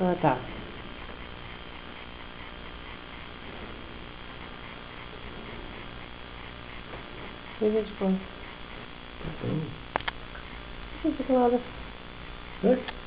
Ah, tá. Veja de pão. te conto. Não sei nada. É?